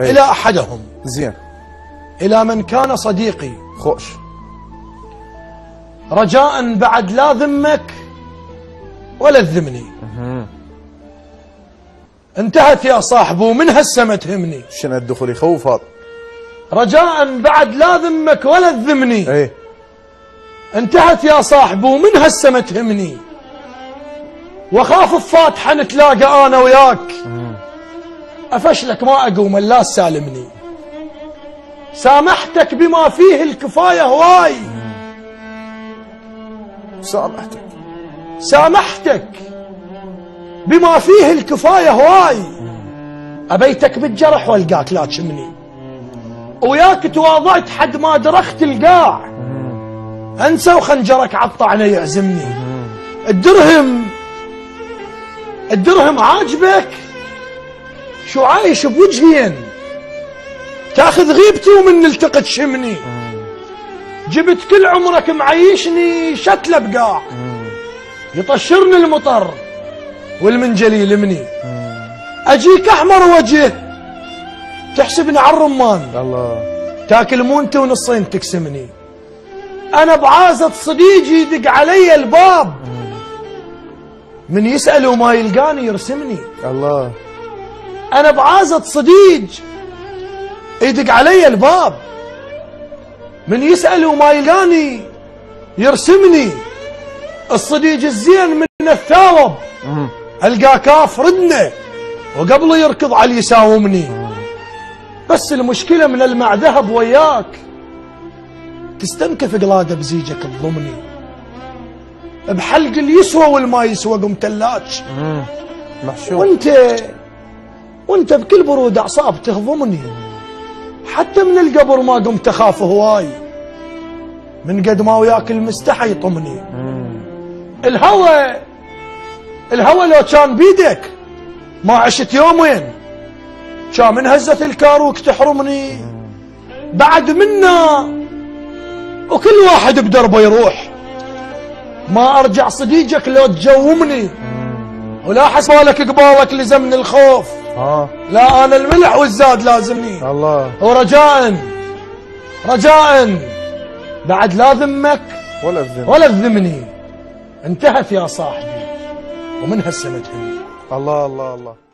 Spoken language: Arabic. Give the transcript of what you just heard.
أي. إلى أحدهم. زين. إلى من كان صديقي. خوش. رجاء بعد لا ذمك ولا تذمني انتهت يا صاحبي ومن هسه ما تهمني؟ شنو الدخول يخوف هذا؟ رجاء بعد لا ذمك ولا تذمني إيه. انتهت يا صاحبي ومن هسه ما تهمني. واخاف بفاتحه نتلاقى أنا وياك. أفشلك ما أقوم لا تسالمني. سامحتك بما فيه الكفاية هواي. سامحتك. سامحتك بما فيه الكفاية هواي. أبيتك بالجرح والقاك لا تشمني. وياك تواضعت حد ما درخت القاع. أنسى وخنجرك عالطعنه يعزمني. الدرهم الدرهم عاجبك. شو عايش بوجهين. تاخذ غيبتي ومن نلتقى تشمني جبت كل عمرك معيشني شتله بقاع. يطشرني المطر والمنجل يلمني. أجيك أحمر وجه تحسبني على الرمان. الله. تاكل مونتي ونصين تقسمني أنا بعازة صديقي يدق علي الباب. من يسأل وما يلقاني يرسمني. الله. أنا بعازة صديق يدق علي الباب. من يسأل وما يلقاني يرسمني. الصديق الزين من الثاوب القاه كاف ردنا وقبله يركض على يساومني. بس المشكلة من المع ذهب وياك. تستنكف قلادة بزيجك تضمني بحلق اللي يسوى والما يسوى قم تلاج محشور وانت وانت بكل برود أعصاب تهضمني. حتى من القبر ما قمت أخاف هواي. من قد ما وياك المستحى يطمني. الهوى الهوى لو كان بيدك ما عشت يومين. كان من هزة الكاروك تحرمني. بعد منا وكل واحد بدربه يروح. ما أرجع صديقك لو تجومني. ولا حسبالك قبالك لزمني الخوف. ها؟ لا أنا الملح والزاد لازمني. الله. ورجاء رجاء. بعد لا ذمك ولا الذنب ولا تذمني انتهت يا صاحبي ومن هالسنة الله الله الله.